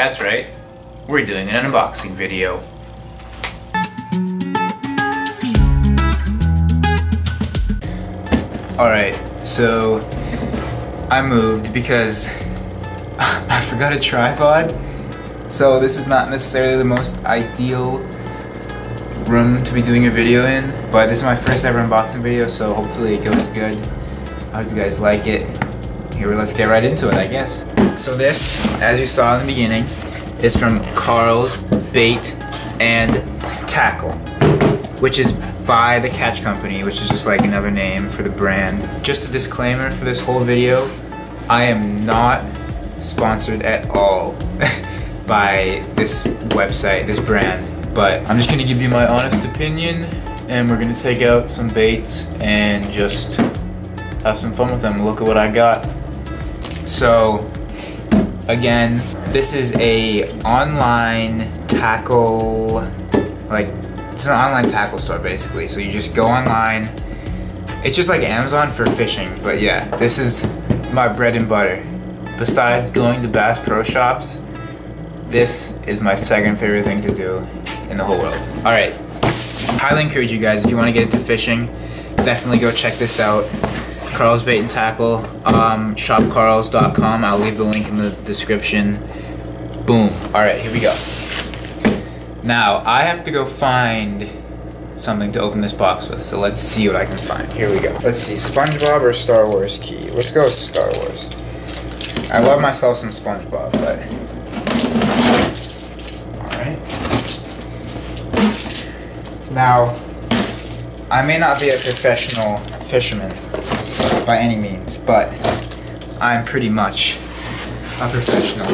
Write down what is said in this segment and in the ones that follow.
That's right, we're doing an unboxing video. Alright, so I moved because I forgot a tripod. So this is not necessarily the most ideal room to be doing a video in, but this is my first ever unboxing video, so hopefully it goes good. I hope you guys like it. Here, let's get right into it, I guess. So this, as you saw in the beginning, is from Carl's Bait and Tackle, which is by the Catch Company, which is just like another name for the brand. Just a disclaimer for this whole video, I am not sponsored at all by this website, this brand, but I'm just gonna give you my honest opinion and we're gonna take out some baits and just have some fun with them. Look at what I got. So, again, this is a online tackle, like, it's an online tackle store basically. So you just go online. It's just like Amazon for fishing, but yeah, this is my bread and butter. Besides going to Bass Pro Shops, this is my second favorite thing to do in the whole world. All right, highly encourage you guys, if you wanna get into fishing, definitely go check this out. Carl's Bait and Tackle, um, shopcarls.com. I'll leave the link in the description. Boom. All right, here we go. Now, I have to go find something to open this box with, so let's see what I can find. Here we go. Let's see, SpongeBob or Star Wars key? Let's go with Star Wars. I love myself some SpongeBob, but... Alright. Now, I may not be a professional fisherman by any means, but I'm pretty much a professional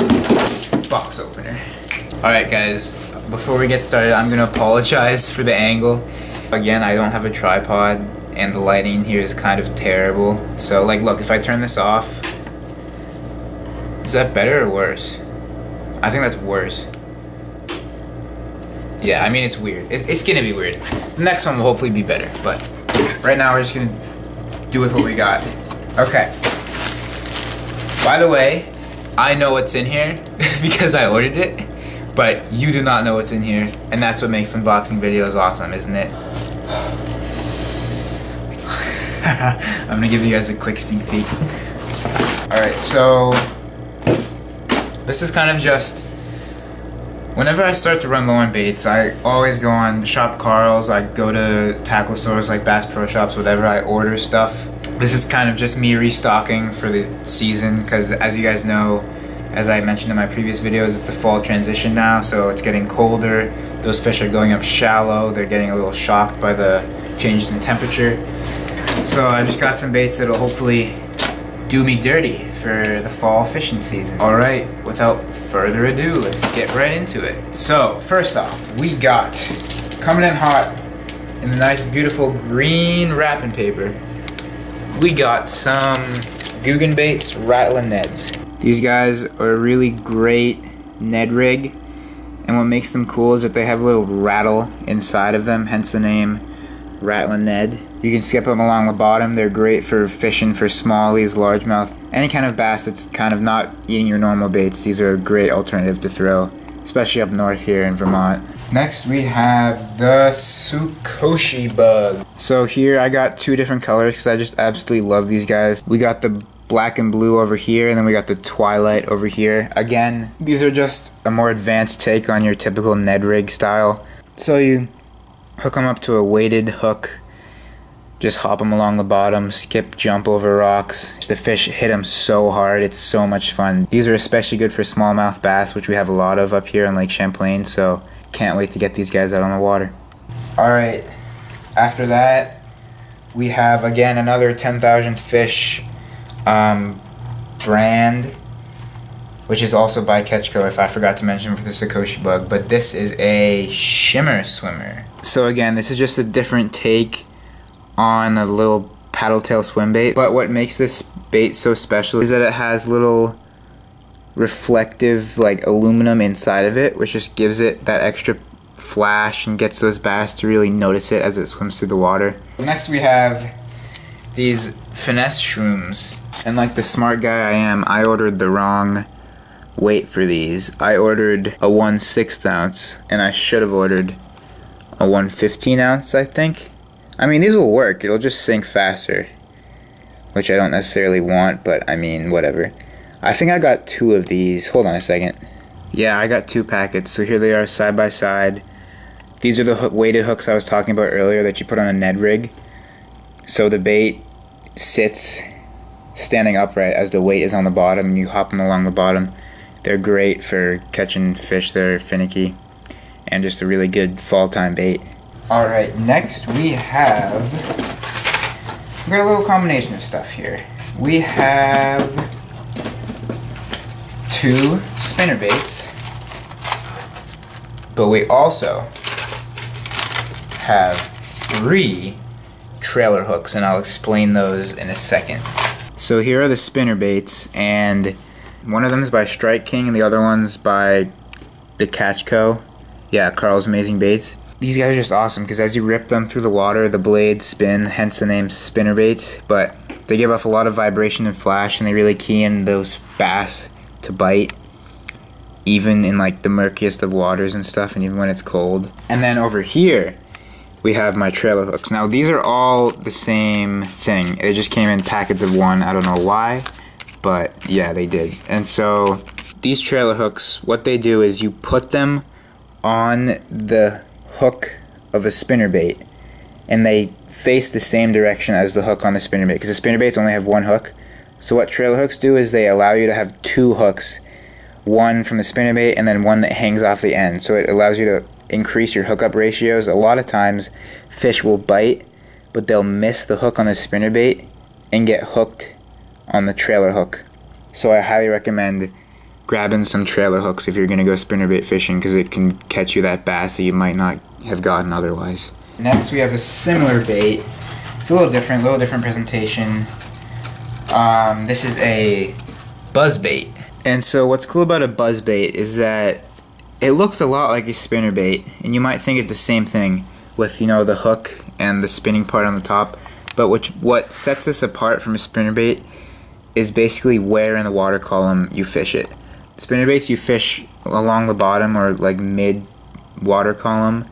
box opener. Alright guys, before we get started, I'm gonna apologize for the angle. Again, I don't have a tripod and the lighting here is kind of terrible. So like look, if I turn this off, is that better or worse? I think that's worse. Yeah, I mean it's weird. It's, it's gonna be weird. The next one will hopefully be better, but right now we're just gonna do with what we got. Okay. By the way, I know what's in here because I ordered it, but you do not know what's in here, and that's what makes unboxing videos awesome, isn't it? I'm gonna give you guys a quick sneak peek. Alright, so this is kind of just whenever I start to run low on baits, I always go on Shop Carl's, I go to tackle stores like Bass Pro Shops, whatever, I order stuff. This is kind of just me restocking for the season because as you guys know, as I mentioned in my previous videos, it's the fall transition now, so it's getting colder. Those fish are going up shallow. They're getting a little shocked by the changes in temperature. So I just got some baits that'll hopefully do me dirty for the fall fishing season. All right, without further ado, let's get right into it. So first off, we got, coming in hot in the nice beautiful green wrapping paper, we got some Googan Baits Rattlin' Neds. These guys are a really great Ned rig, and what makes them cool is that they have a little rattle inside of them, hence the name Rattlin' Ned. You can skip them along the bottom. They're great for fishing for smallies, largemouth, any kind of bass that's kind of not eating your normal baits. These are a great alternative to throw, especially up north here in Vermont. Next we have the Sukoshi bug. So here I got two different colors because I just absolutely love these guys. We got the black and blue over here and then we got the twilight over here. Again, these are just a more advanced take on your typical Ned rig style. So you hook them up to a weighted hook just hop them along the bottom, skip, jump over rocks. The fish hit them so hard, it's so much fun. These are especially good for smallmouth bass, which we have a lot of up here on Lake Champlain, so can't wait to get these guys out on the water. Alright, after that, we have again another 10,000 fish um, brand, which is also by Catch Co, if I forgot to mention for the Sukoshi bug, but this is a shimmer swimmer. So again, this is just a different take on a little paddle tail swim bait. But what makes this bait so special is that it has little reflective like aluminum inside of it, which just gives it that extra flash and gets those bass to really notice it as it swims through the water. Next we have these finesse shrooms. And like the smart guy I am, I ordered the wrong weight for these. I ordered a 1 6th ounce, and I should have ordered a 1 15 ounce, I think. I mean, these will work. It'll just sink faster, which I don't necessarily want, but I mean, whatever. I think I got two of these. Hold on a second. Yeah, I got two packets. So here they are side by side. These are the weighted hooks I was talking about earlier that you put on a Ned rig. So the bait sits standing upright as the weight is on the bottom and you hop them along the bottom. They're great for catching fish that are finicky and just a really good fall time bait. Alright, next we have we got a little combination of stuff here. We have two spinner baits, but we also have three trailer hooks, and I'll explain those in a second. So here are the spinner baits, and one of them is by Strike King, and the other one's by the Catch Co. Yeah, Carl's Amazing Baits. These guys are just awesome because as you rip them through the water, the blades spin, hence the name spinner baits. But they give off a lot of vibration and flash, and they really key in those bass to bite even in like the murkiest of waters and stuff and even when it's cold. And then over here we have my trailer hooks. Now these are all the same thing. It just came in packets of one. I don't know why, but yeah, they did. And so these trailer hooks, what they do is you put them on the hook of a spinner bait and they face the same direction as the hook on the spinner bait because the spinner baits only have one hook so what trailer hooks do is they allow you to have two hooks, one from the spinnerbait and then one that hangs off the end. So it allows you to increase your hookup ratios. A lot of times fish will bite, but they'll miss the hook on the spinnerbait and get hooked on the trailer hook. So I highly recommend grabbing some trailer hooks if you're going to go spinnerbait fishing because it can catch you that bass that you might not have gotten otherwise. Next we have a similar bait. It's a little different, a little different presentation. Um, this is a buzz bait. And so what's cool about a buzz bait is that it looks a lot like a spinner bait, and you might think it's the same thing with you know the hook and the spinning part on the top. But which what sets us apart from a spinner bait is basically where in the water column you fish it. Spinner baits you fish along the bottom or like mid water column,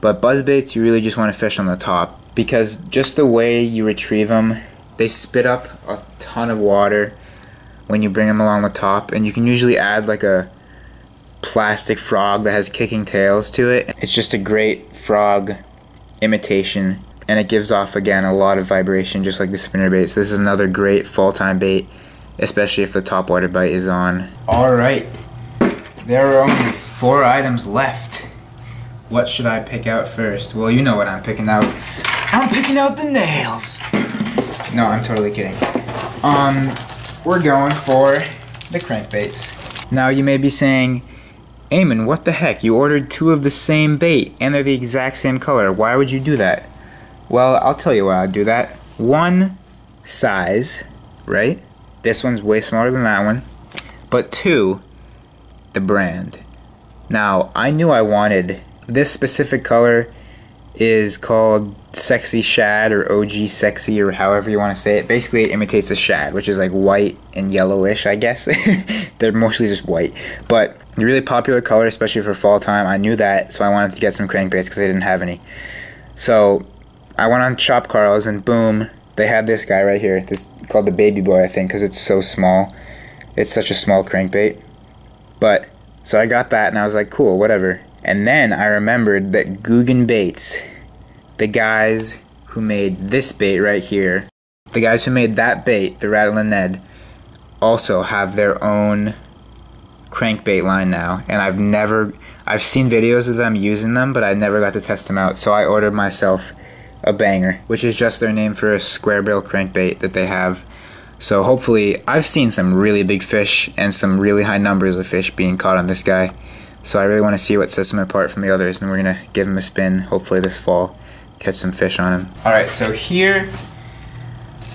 but buzz baits you really just want to fish on the top because just the way you retrieve them they spit up a ton of water when you bring them along the top, and you can usually add like a plastic frog that has kicking tails to it. It's just a great frog imitation, and it gives off again a lot of vibration, just like the spinner bait. So this is another great fall time bait, especially if the top water bite is on. All right, there are only four items left. What should I pick out first? Well, you know what I'm picking out. I'm picking out the nails. No, I'm totally kidding. Um, we're going for the crankbaits. Now you may be saying, Eamon, what the heck? You ordered two of the same bait and they're the exact same color. Why would you do that? Well, I'll tell you why I'd do that. One, size, right? This one's way smaller than that one. But two, the brand. Now, I knew I wanted this specific color is called Sexy Shad or OG Sexy or however you want to say it. Basically, it imitates a shad, which is like white and yellowish, I guess. They're mostly just white. But really popular color, especially for fall time. I knew that, so I wanted to get some crankbaits because I didn't have any. So I went on Shop Carl's and boom, they had this guy right here. This called the Baby Boy, I think, because it's so small. It's such a small crankbait. But so I got that and I was like, cool, whatever. And then I remembered that Googan Baits, the guys who made this bait right here, the guys who made that bait, the Rattlin' Ned, also have their own crankbait line now. And I've never, I've seen videos of them using them, but I never got to test them out. So I ordered myself a banger, which is just their name for a square bill crankbait that they have. So hopefully, I've seen some really big fish and some really high numbers of fish being caught on this guy. So I really want to see what sets him apart from the others, and we're to give him a spin, hopefully this fall, catch some fish on him. Alright, so here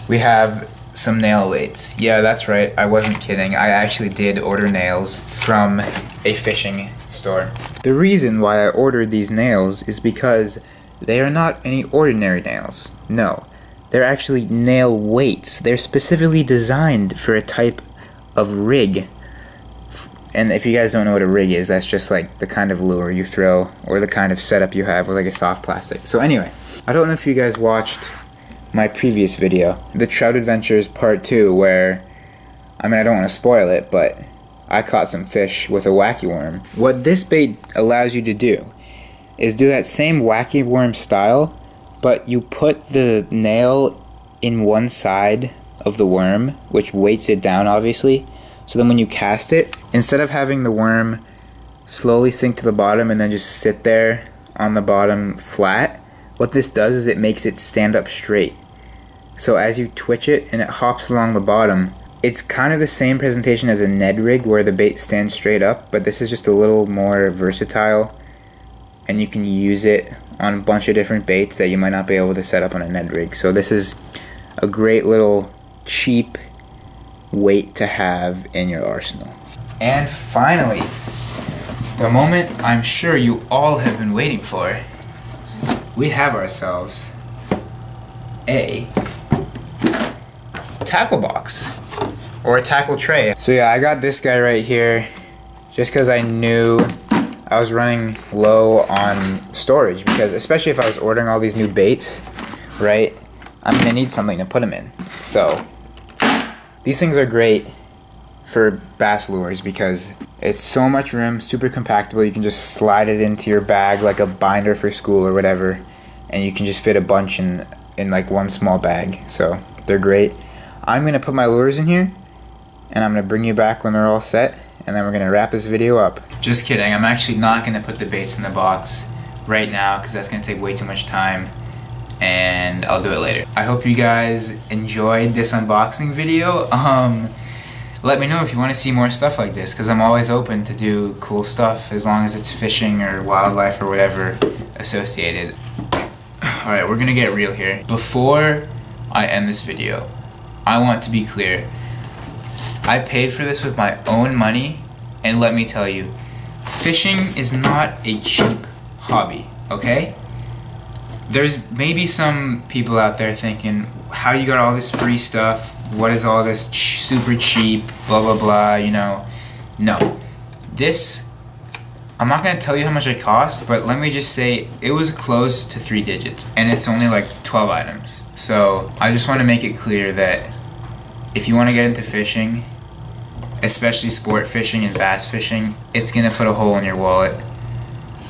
we have some nail weights. Yeah, that's right, I wasn't kidding. I actually did order nails from a fishing store. The reason why I ordered these nails is because they are not any ordinary nails. No, they're actually nail weights. They're specifically designed for a type of rig And if you guys don't know what a rig is, that's just like the kind of lure you throw or the kind of setup you have with like a soft plastic. So anyway, I don't know if you guys watched my previous video, the Trout Adventures Part 2, where, I mean, I don't want to spoil it, but I caught some fish with a wacky worm. What this bait allows you to do is do that same wacky worm style, but you put the nail in one side of the worm, which weights it down obviously. So then when you cast it, instead of having the worm slowly sink to the bottom and then just sit there on the bottom flat, what this does is it makes it stand up straight. So as you twitch it and it hops along the bottom, it's kind of the same presentation as a Ned rig where the bait stands straight up, but this is just a little more versatile and you can use it on a bunch of different baits that you might not be able to set up on a Ned rig. So this is a great little cheap weight to have in your arsenal. And finally, the moment I'm sure you all have been waiting for, we have ourselves a tackle box or a tackle tray. So yeah, I got this guy right here just because I knew I was running low on storage because especially if I was ordering all these new baits, right? I'm gonna need something to put them in. So these things are great for bass lures because it's so much room, super compactable. You can just slide it into your bag like a binder for school or whatever, and you can just fit a bunch in in like one small bag. So they're great. I'm gonna put my lures in here, and I'm gonna bring you back when they're all set, and then we're gonna wrap this video up. Just kidding. I'm actually not gonna put the baits in the box right now because that's gonna take way too much time and I'll do it later. I hope you guys enjoyed this unboxing video. Um, let me know if you want to see more stuff like this because I'm always open to do cool stuff as long as it's fishing or wildlife or whatever associated. Alright, we're gonna get real here. Before I end this video, I want to be clear. I paid for this with my own money and let me tell you, fishing is not a cheap hobby, okay? there's maybe some people out there thinking, how you got all this free stuff? What is all this ch super cheap? Blah blah blah. You know, no. This, I'm not gonna tell you how much it cost, but let me just say it was close to three digits, and it's only like 12 items. So I just want to make it clear that if you want to get into fishing, especially sport fishing and bass fishing, it's gonna put a hole in your wallet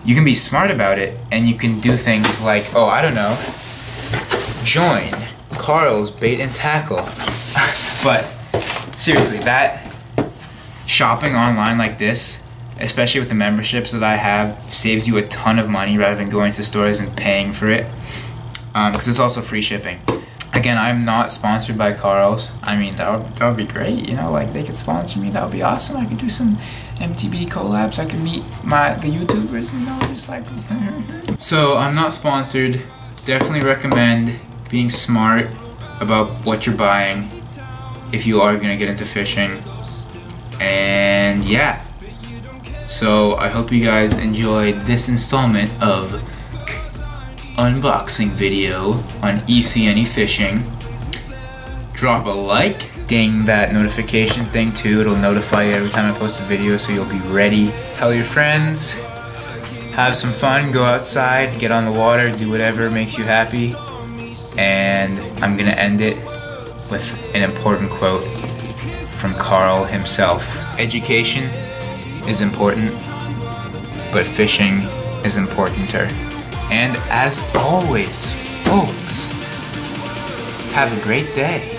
you can be smart about it and you can do things like, oh, I don't know, join Carl's Bait and Tackle. but seriously, that shopping online like this, especially with the memberships that I have, saves you a ton of money rather than going to stores and paying for it. Because um, it's also free shipping. Again, I'm not sponsored by Carl's. I mean, that would, that would be great. You know, like they could sponsor me. That would be awesome. I could do some MTB collabs. I could meet my the YouTubers. You know, just like. so I'm not sponsored. Definitely recommend being smart about what you're buying if you are gonna get into fishing. And yeah. So I hope you guys enjoyed this installment of unboxing video on ECNE Fishing. Drop a like, ding that notification thing too, it'll notify you every time I post a video so you'll be ready. Tell your friends, have some fun, go outside, get on the water, do whatever makes you happy. And I'm gonna end it with an important quote from Carl himself. Education is important, but fishing is importanter. And as always, folks, have a great day.